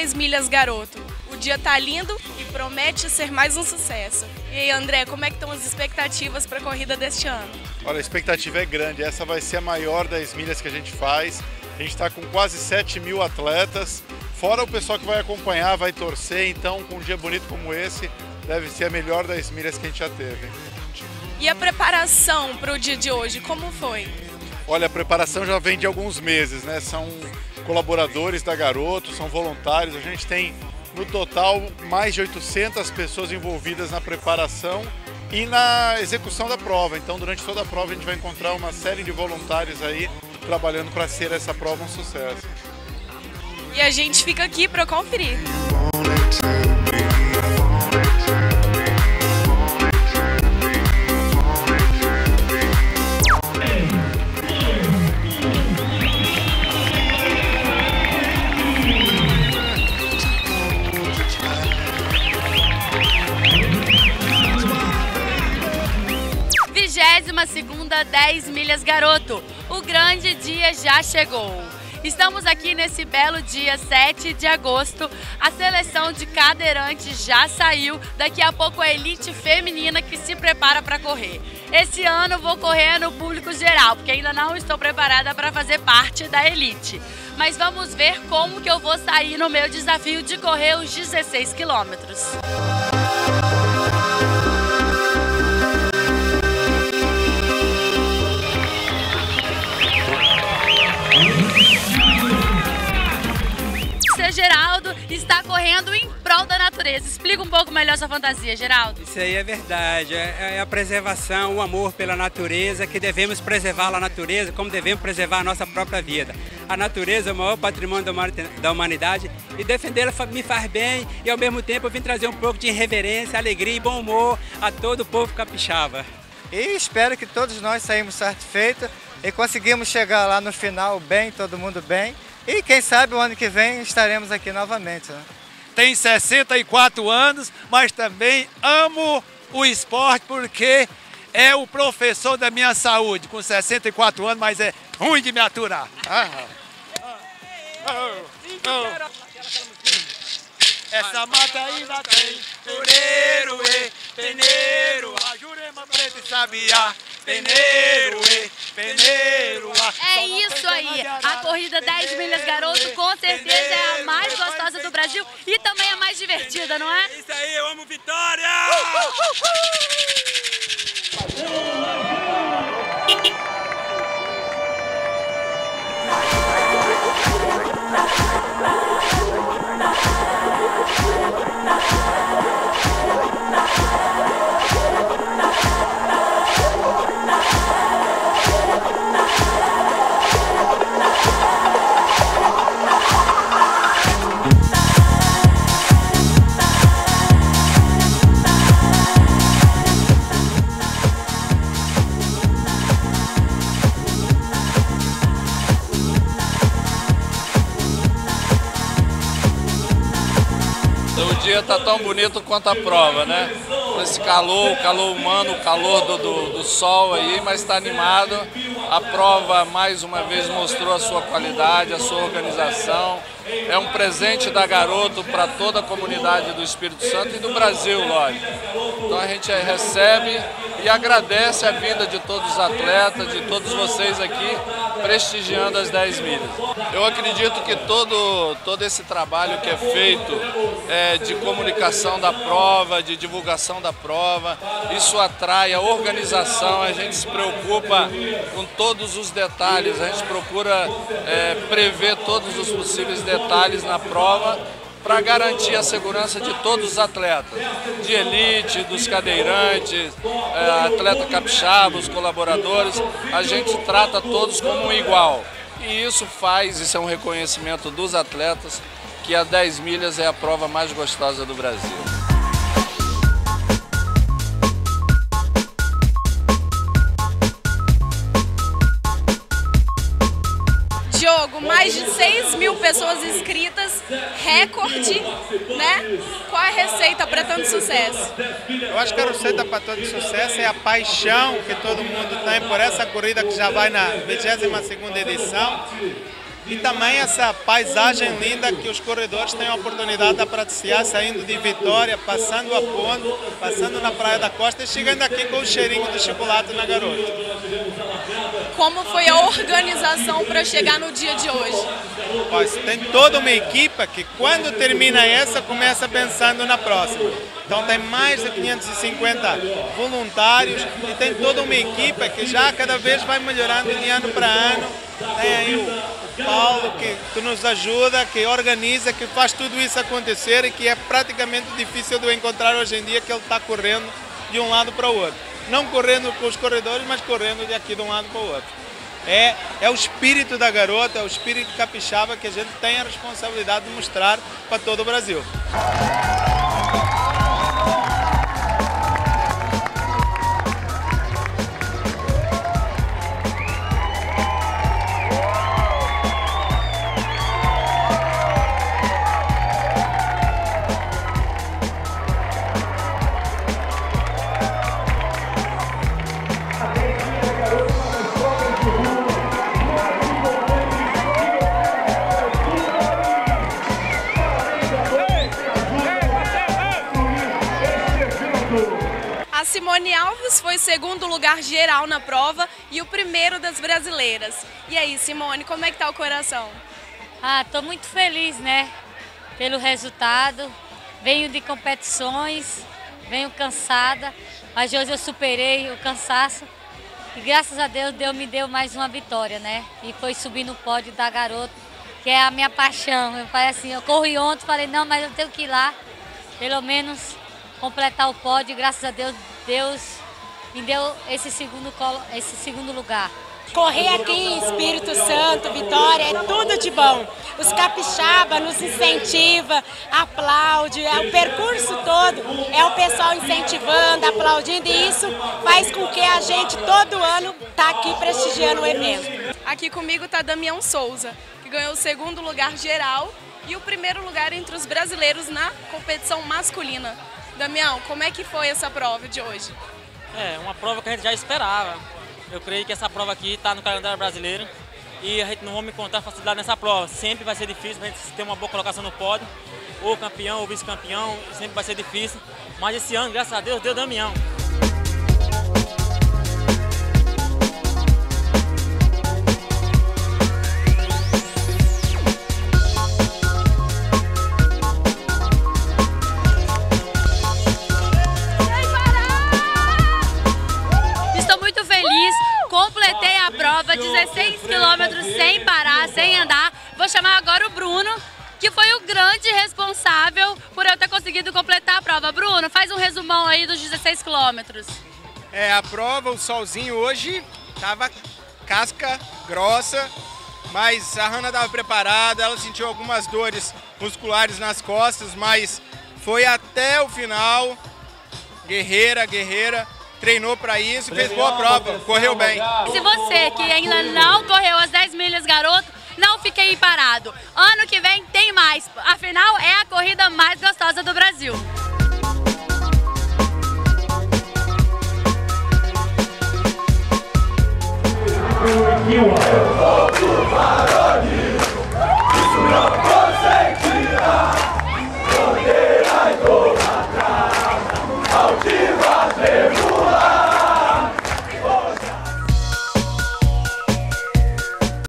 22ª 10 milhas garoto. O dia tá lindo e promete ser mais um sucesso. E aí, André, como é que estão as expectativas para a corrida deste ano? Olha, a expectativa é grande. Essa vai ser a maior 10 milhas que a gente faz. A gente está com quase 7 mil atletas. Fora o pessoal que vai acompanhar, vai torcer. Então, com um dia bonito como esse, deve ser a melhor 10 milhas que a gente já teve. E a preparação para o dia de hoje, como foi? Olha, a preparação já vem de alguns meses, né? São colaboradores da Garoto, são voluntários. A gente tem, no total, mais de 800 pessoas envolvidas na preparação e na execução da prova. Então, durante toda a prova, a gente vai encontrar uma série de voluntários aí trabalhando para ser essa prova um sucesso. E a gente fica aqui para conferir. Vigésima segunda 10 milhas garoto. O grande dia já chegou. Estamos aqui nesse belo dia 7 de agosto. A seleção de cadeirantes já saiu. Daqui a pouco a elite feminina que se prepara para correr. Esse ano vou correr no público geral, porque ainda não estou preparada para fazer parte da elite. Mas vamos ver como que eu vou sair no meu desafio de correr os 16 quilômetros. Geraldo está correndo em prol da natureza. Explica um pouco melhor sua fantasia, Geraldo. Isso aí é verdade. É, é a preservação, o amor pela natureza, que devemos preservar a natureza como devemos preservar a nossa própria vida. A natureza é o maior patrimônio da humanidade e defendê-la me faz bem e ao mesmo tempo eu vim trazer um pouco de reverência, alegria e bom humor a todo o povo capixaba. E espero que todos nós saímos satisfeitos e conseguimos chegar lá no final bem, todo mundo bem. E quem sabe o ano que vem estaremos aqui novamente. Né? Tem 64 anos, mas também amo o esporte porque é o professor da minha saúde, com 64 anos, mas é ruim de me aturar. Ah. Essa mata ainda tem toureiro e peneiro, a jurema preta e sabiá, peneiro peneiro. É isso aí, a corrida 10 milhas garoto com certeza é a mais gostosa do Brasil e também a mais divertida, não é? Isso aí, eu amo Vitória! Dia tá tão bonito quanto a prova, né? Esse calor, o calor humano, o calor do, do, do sol aí, mas está animado. A prova mais uma vez mostrou a sua qualidade, a sua organização. É um presente da Garoto para toda a comunidade do Espírito Santo e do Brasil, lógico. Então a gente recebe e agradece a vida de todos os atletas, de todos vocês aqui, prestigiando as 10 milhas. Eu acredito que todo, todo esse trabalho que é feito é, de comunicação da prova, de divulgação da prova, isso atrai a organização, a gente se preocupa com todos os detalhes, a gente procura é, prever todos os possíveis detalhes na prova para garantir a segurança de todos os atletas, de elite, dos cadeirantes, é, atleta capixaba, os colaboradores, a gente trata todos como um igual. E isso faz, isso é um reconhecimento dos atletas, que a 10 milhas é a prova mais gostosa do Brasil. Diogo, mais de 6 mil pessoas inscritas, recorde, né? Qual a receita para tanto sucesso? Eu acho que a receita para todo sucesso é a paixão que todo mundo tem por essa corrida que já vai na 22ª edição. e também essa paisagem linda que os corredores têm a oportunidade de apreciar saindo de Vitória, passando a ponte, passando na Praia da Costa e chegando aqui com o cheirinho de chocolate na garota. Como foi a organização para chegar no dia de hoje? Pois, tem toda uma equipe que quando termina essa começa pensando na próxima. Então tem mais de 550 voluntários e tem toda uma equipe que já cada vez vai melhorando de ano para ano. Tem aí o, o Paulo que, que, nos ajuda, que organiza, que faz tudo isso acontecer e que é praticamente difícil de encontrar hoje em dia que ele está correndo de um lado para o outro. Não correndo com os corredores, mas correndo de aqui de um lado para o outro. É, é o espírito da garota, é o espírito capixaba que a gente tem a responsabilidade de mostrar para todo o Brasil. Alves foi segundo lugar geral na prova e o primeiro das brasileiras. E aí, Simone, como é que tá o coração? Ah, tô muito feliz, né? Pelo resultado. Venho de competições, venho cansada, mas hoje eu superei o cansaço. E graças a Deus, Deus me deu mais uma vitória, né? E foi subir no pódio da garota, que é a minha paixão. Eu falei assim, eu corri ontem, falei, não, mas eu tenho que ir lá, pelo menos completar o pódio. Graças a Deus, Deus me deu esse segundo, esse segundo lugar. Correr aqui em Espírito Santo, Vitória, é tudo de bom. Os capixaba nos incentiva, aplaude, é o percurso todo, é o pessoal incentivando, aplaudindo e isso faz com que a gente todo ano tá aqui prestigiando o evento. Aqui comigo está Damião Souza, que ganhou o segundo lugar geral e o primeiro lugar entre os brasileiros na competição masculina. Damião, como é que foi essa prova de hoje? É, uma prova que a gente já esperava. Eu creio que essa prova aqui está no calendário brasileiro e a gente não vai encontrar facilidade nessa prova. Sempre vai ser difícil a gente ter uma boa colocação no pódio, ou campeão ou vice-campeão, sempre vai ser difícil. Mas esse ano, graças a Deus, deu Damião. 16 quilômetros sem parar, sem andar. Vou chamar agora o Bruno, que foi o grande responsável por eu ter conseguido completar a prova. Bruno, faz um resumão aí dos 16 quilômetros. É, a prova, o solzinho hoje tava casca grossa, mas a Hanna estava preparada, ela sentiu algumas dores musculares nas costas, mas foi até o final, guerreira, guerreira, treinou para isso, fez boa prova, correu bem. Se você que ainda não correu as 10 milhas garoto, não fique aí parado. Ano que vem tem mais, afinal é a corrida mais gostosa do Brasil. Aqui,